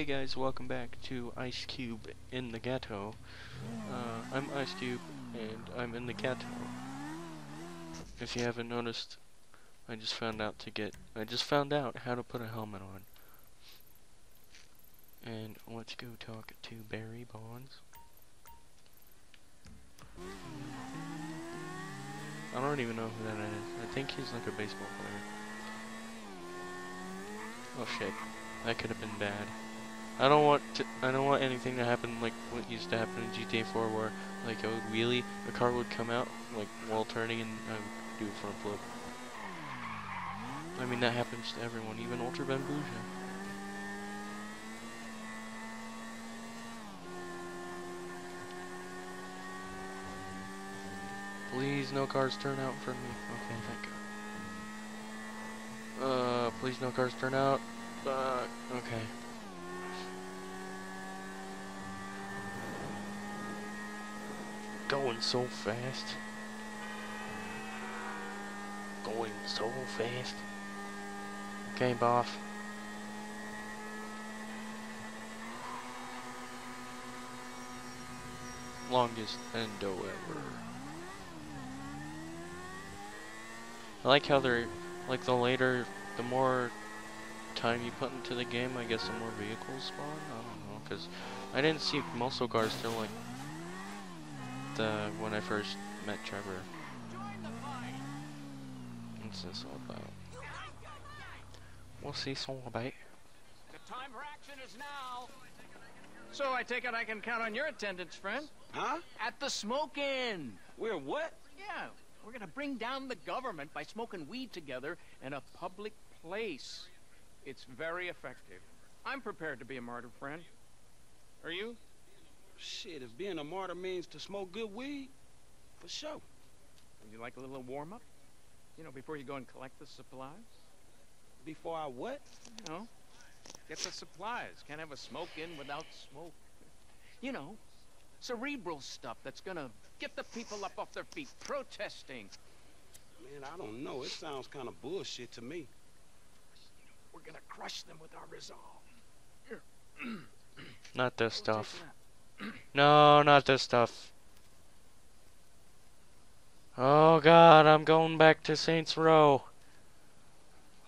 Hey guys, welcome back to Ice Cube in the Ghetto. Uh, I'm Ice Cube, and I'm in the ghetto. If you haven't noticed, I just found out to get, I just found out how to put a helmet on. And let's go talk to Barry Bonds. I don't even know who that is. I think he's like a baseball player. Oh shit. That could have been bad. I don't want to, I don't want anything to happen like what used to happen in GTA 4 where like I would wheelie, a car would come out like while turning and I would do a front flip. I mean that happens to everyone, even Ultra Bambuja. Please no cars turn out in front of me. Okay, thank God. Uh, please no cars turn out. Uh, okay. Going so fast. Going so fast. Okay, boss. Longest endo ever. I like how they're, like the later, the more time you put into the game, I guess the more vehicles spawn. I don't know, because I didn't see muscle cars till like the uh, when I first met Trevor. What's this all about? What's this all about? The time for action is now. So I take it I can count on your attendance, friend. Huh? At the smoke-in. We're what? Yeah, we're gonna bring down the government by smoking weed together in a public place. It's very effective. I'm prepared to be a martyr, friend. Are you? Shit, if being a martyr means to smoke good weed, for sure. Would you like a little warm-up? You know, before you go and collect the supplies? Before I what? You know, get the supplies. Can't have a smoke-in without smoke. You know, cerebral stuff that's gonna get the people up off their feet, protesting. Man, I don't know. It sounds kind of bullshit to me. We're gonna crush them with our resolve. Not this Go take stuff. A nap. No, not this stuff. Oh god, I'm going back to Saints Row.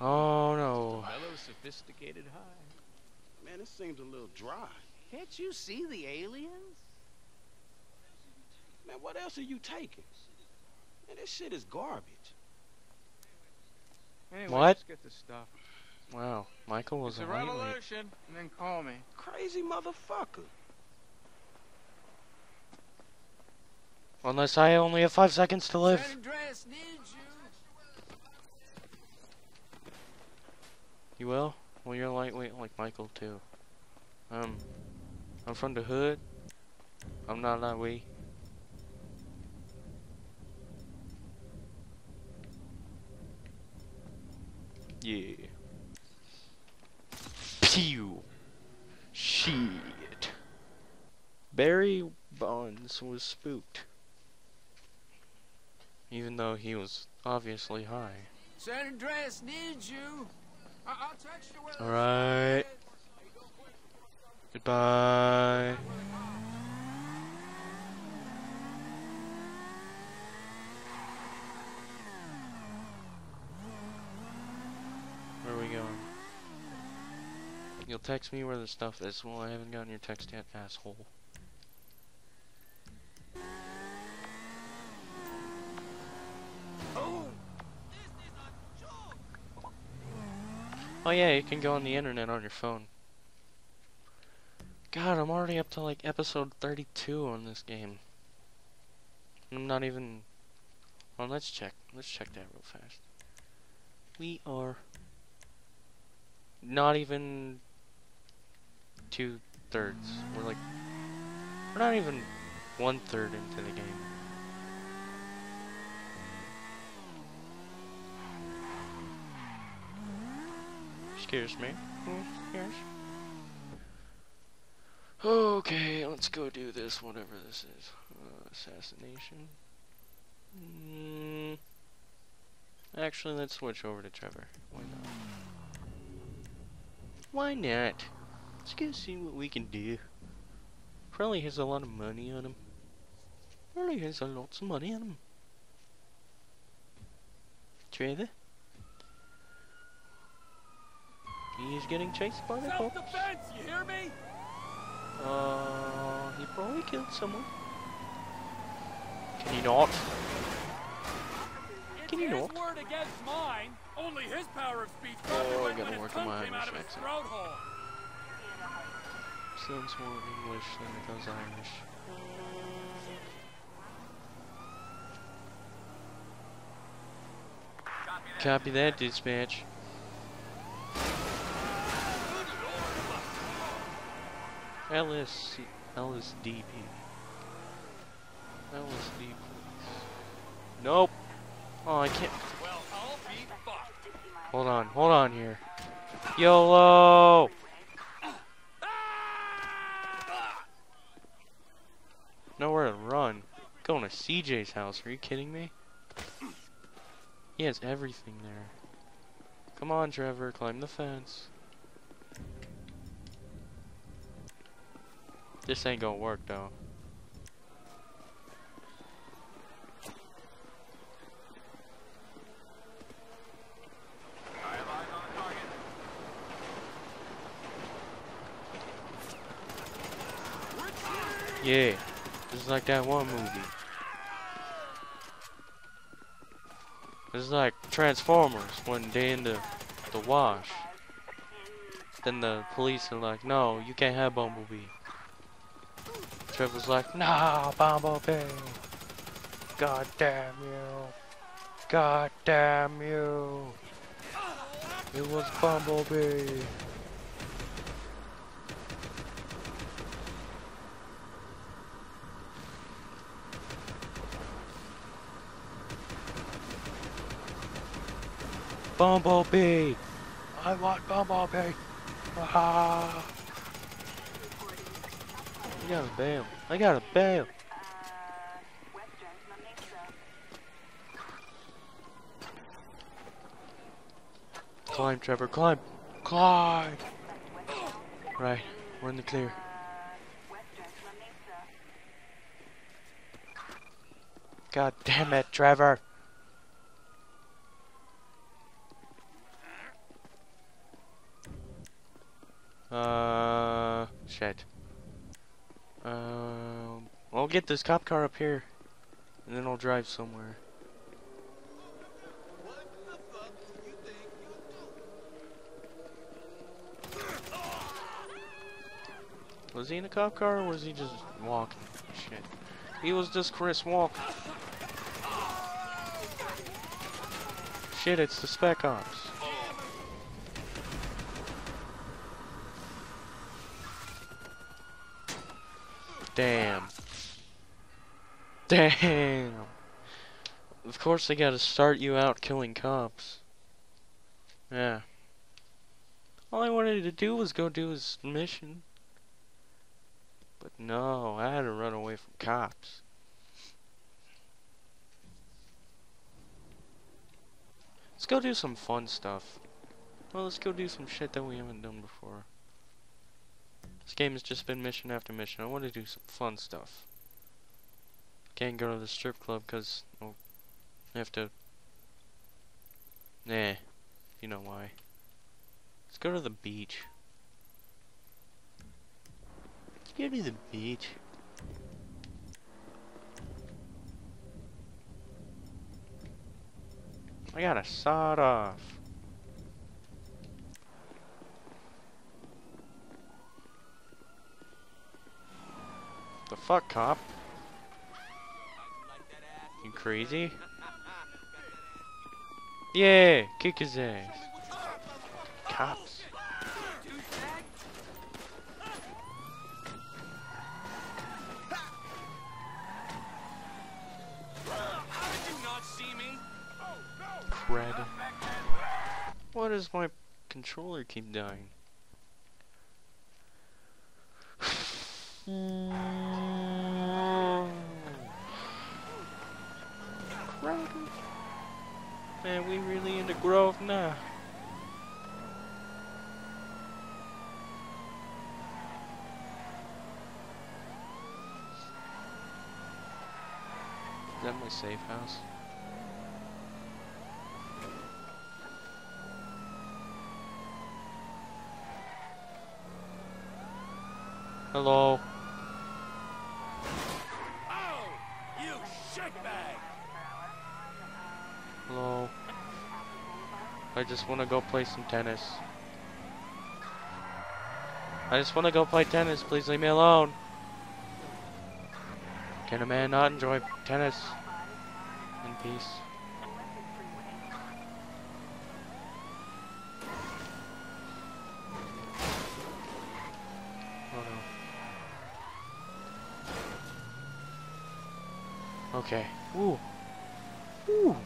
Oh no. Mellow, sophisticated high. Man, it seems a little dry. Can't you see the aliens? Man, what else are you taking? Man, this shit is garbage. Anyway, What? let's get the stuff. Wow, Michael was It's a a revolution, and then call me. Crazy motherfucker. Unless I only have five seconds to live. San Andreas needs you. You will? Well, you're lightweight like Michael too. Um, I'm from the hood. I'm not that way. Yeah. Pew. Shit. Barry Bonds was spooked. Even though he was obviously high. San Andreas needs you. I- I'll text you Alright. Goodbye. Where are we going? You'll text me where the stuff is. Well, I haven't gotten your text yet, asshole. Oh yeah, you can go on the internet on your phone. God, I'm already up to like episode 32 on this game. I'm not even... Well, let's check. Let's check that real fast. We are... Not even... Two thirds. We're like... We're not even one third into the game. Scares me. Scares. Okay, let's go do this, whatever this is. Uh, assassination. Mm, actually, let's switch over to Trevor. Why not? Why not? Let's go see what we can do. Probably has a lot of money on him. Probably has a lot of money on him. Trevor? He is getting chased by the cops. Self-defense, you hear me? Uh, he probably killed someone. Can he not? It's Can you his not? word against mine. Only his power of speech Oh, probably I gotta when work his on tongue my came out Irish of his accent. throat hole. Sounds more English than it does Irish. Copy that, dispatch. LSC, LSDP. LSD, please. Nope. Oh, I can't. Well. Hold on, hold on here. YOLO! Nowhere to run. Going to CJ's house, are you kidding me? He has everything there. Come on, Trevor, climb the fence. This ain't gonna work though. Yeah, this is like that one movie. Is like Transformers when they in the the wash. Then the police are like, no, you can't have Bumblebee. Trevor's like, nah, Bumblebee. God damn you. God damn you. It was Bumblebee. Bumblebee! I want Bumblebee! Ah! I gotta bail. I gotta bail. Climb, Trevor, climb! Climb! Right, we're in the clear. God damn it, Trevor! Uh, shit. Get this cop car up here, and then I'll drive somewhere. Was he in a cop car, or was he just walking? Shit. He was just Chris walking. Shit, it's the Spec Ops. Damn. Damn. Of course they gotta start you out killing cops. Yeah. All I wanted to do was go do his mission. But no, I had to run away from cops. Let's go do some fun stuff. Well, let's go do some shit that we haven't done before. This game has just been mission after mission. I want to do some fun stuff. Can't go to the strip club because well, oh, I have to. Nah, you know why. Let's go to the beach. Let's go to the beach. I got a sawed off. The fuck, cop? Crazy? Yeah, kick his ass. Cops. Cred. Why does my controller keep dying? Hmm. Is that my safe house? Hello. Oh, you shitbag! Hello. I just want to go play some tennis. I just want to go play tennis. Please leave me alone. Can a man not enjoy tennis in peace? Oh no. Okay. Ooh. Ooh.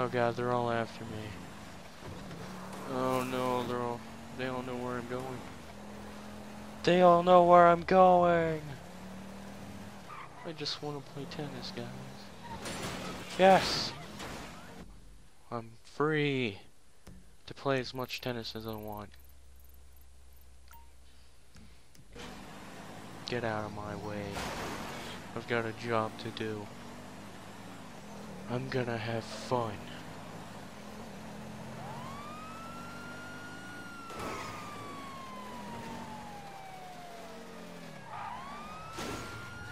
Oh god, they're all after me. Oh no, they're all they all know where I'm going. They all know where I'm going. I just want to play tennis, guys. Yes. I'm free to play as much tennis as I want. Get out of my way. I've got a job to do. I'm gonna have fun.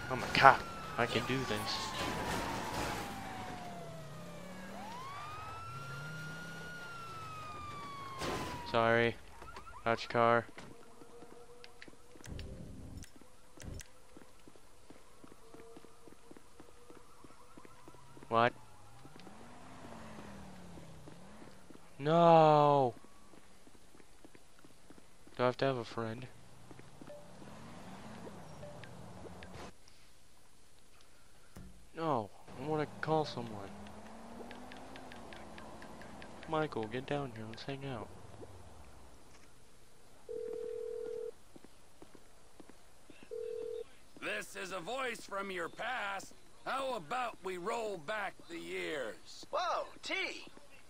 I'm a cop. I can do this. Sorry. Out your car. What? No. Do I have to have a friend? No. I want to call someone. Michael, get down here. Let's hang out. This is a voice from your past. How about we roll back the years? Whoa, T.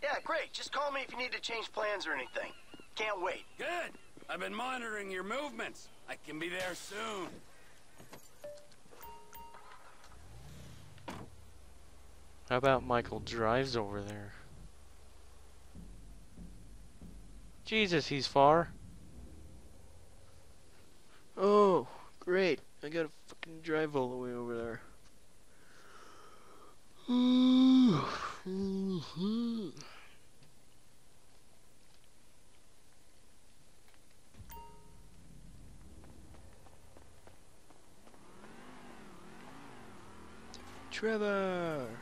Yeah, great. Just call me if you need to change plans or anything. Can't wait. Good. I've been monitoring your movements. I can be there soon. How about Michael drives over there? Jesus, he's far. Oh, great. I gotta fucking drive all the way over there. Trevor!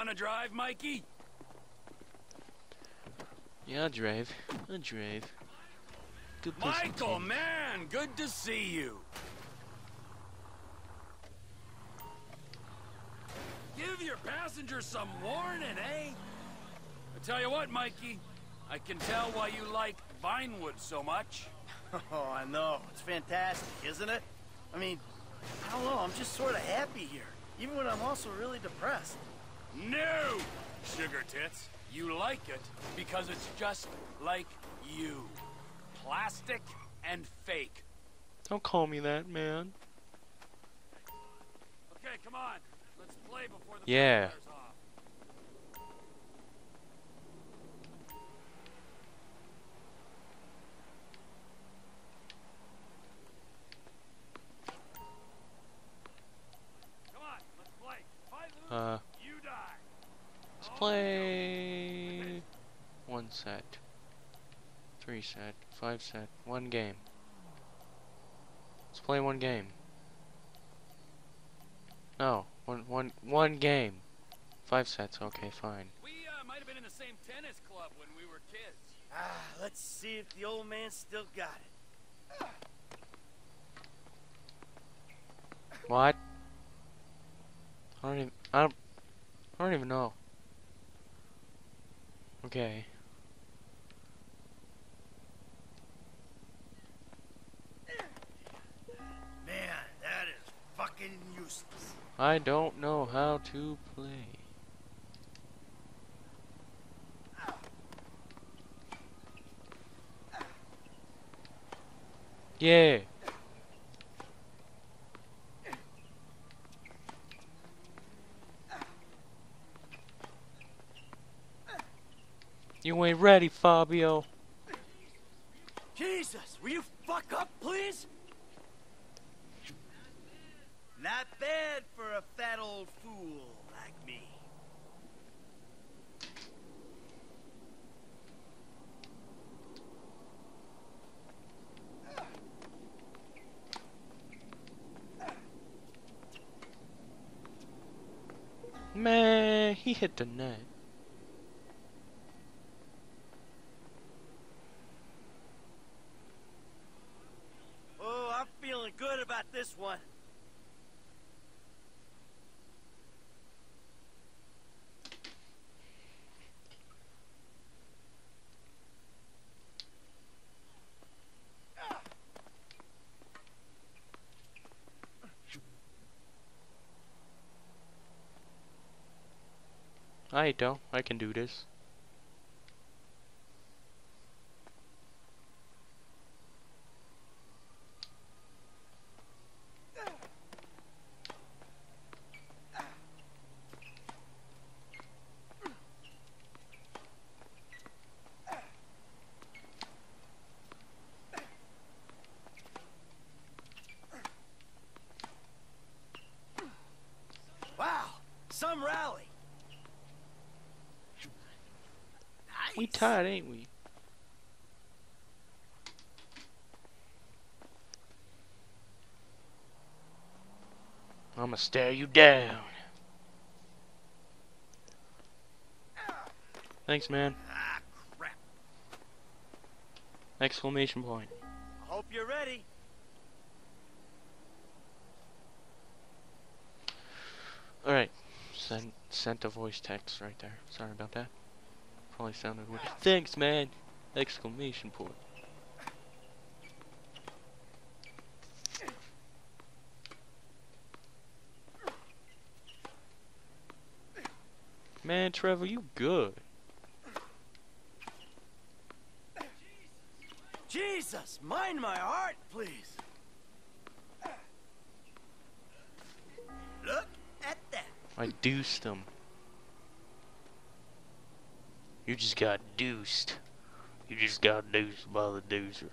You want to drive, Mikey? Yeah, I'll drive. I'll drive. Good Michael, man, good to see you. Give your passengers some warning, eh? I tell you what, Mikey, I can tell why you like Vinewood so much. Oh, I know. It's fantastic, isn't it? I mean, I don't know. I'm just sort of happy here, even when I'm also really depressed. No, sugar tits. You like it because it's just like you. Plastic and fake. Don't call me that, man. Okay, come on. Let's play before the Yeah. Three set, five set, one game. Let's play one game. No, one, one, one game. Five sets. Okay, fine. We uh, might have been in the same tennis club when we were kids. Ah, let's see if the old man still got it. What? I don't even. I don't. I don't even know. Okay. I don't know how to play. Yeah. You ain't ready, Fabio. Jesus, will you fuck up, please? Not bad a fat old fool like me. Man, he hit the net. Oh, I'm feeling good about this one. I don't. I can do this. Wow, some rally. We Nice. tied, ain't we? I'ma stare you down. Thanks, man. Ah, crap. Exclamation point. Hope you're ready. Alright. Sent sent a voice text right there. Sorry about that. Probably sounded weird. Thanks, man! Exclamation point. Man, Trevor, you good. Jesus, mind my heart, please. Look at that. I deuced him. You just got deuced. You just got deuced by the deucer.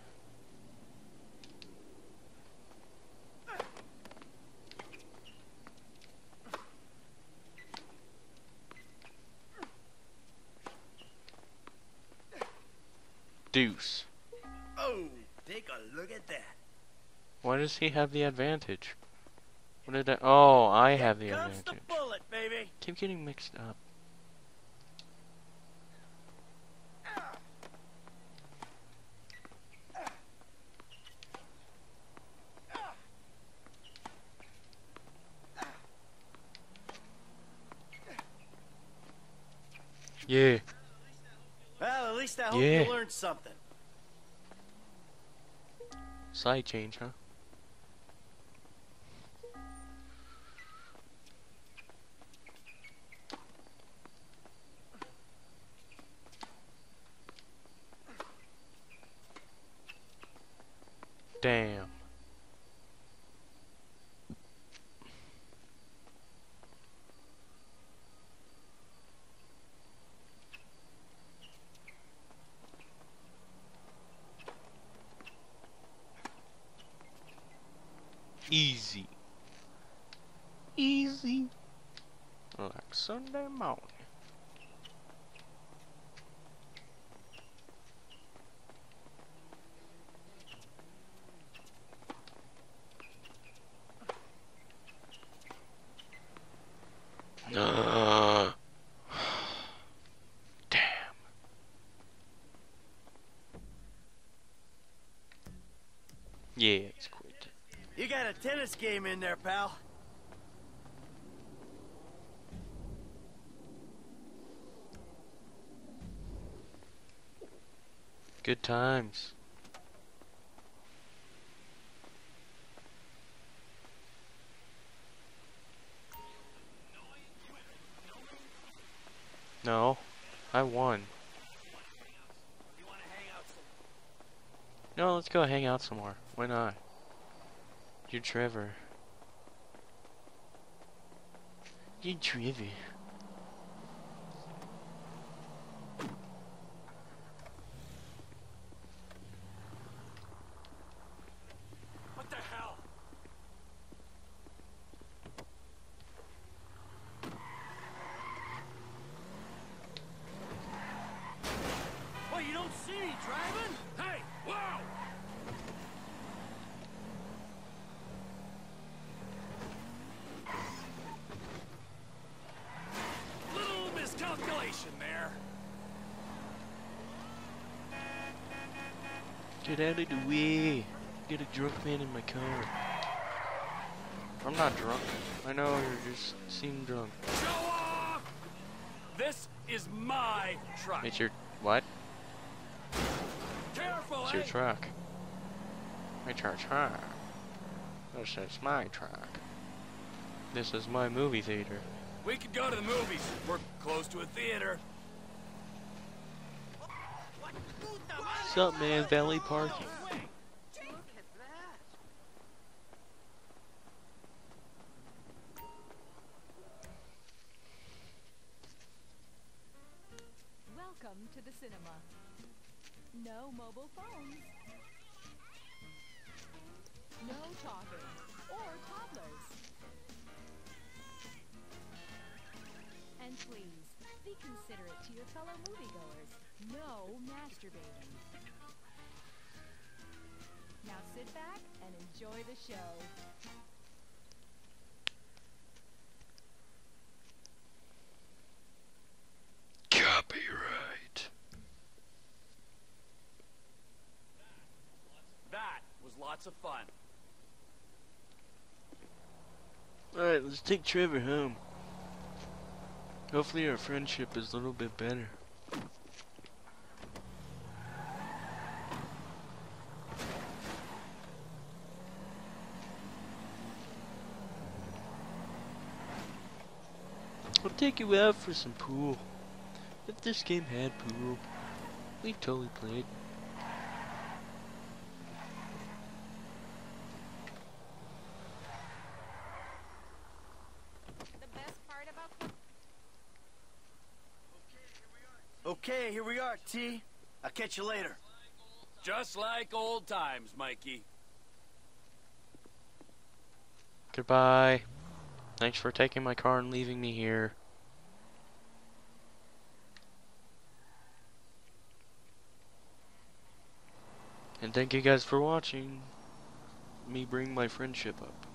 Deuce. Oh, take a look at that. Why does he have the advantage? What did I? Oh, I have the Comes the advantage. bullet, baby. Keep getting mixed up. Yeah. Well, at least I hope Yeah. you learned something. Side change, huh? Damn. Sunday morning. Uh, damn. Yeah, it's quit. You got a tennis game in there, pal. Good times. No, I won. No, let's go hang out some more. Why not? You Trevor. You Trevor. Don't see driving? Hey, whoa! Little miscalculation there. Get out of the way. Get a drunk man in my car. I'm not drunk. I know you're just seem drunk. Show off! This is my truck. It's your what? It's your truck. It's your truck. This is my truck. This is my movie theater. We could go to the movies. We're close to a theater. What's up, man? Valley parking. Please, be considerate to your fellow moviegoers. No masturbating. Now sit back and enjoy the show. Copyright. That was lots of fun. Alright, let's take Trevor home. Hopefully our friendship is a little bit better. I'll take you out for some pool. If this game had pool, we totally played. The best part about Okay, here we are, T. I'll catch you later. Just like old times, Mikey. Goodbye. Thanks for taking my car and leaving me here. And thank you guys for watching me bring my friendship up.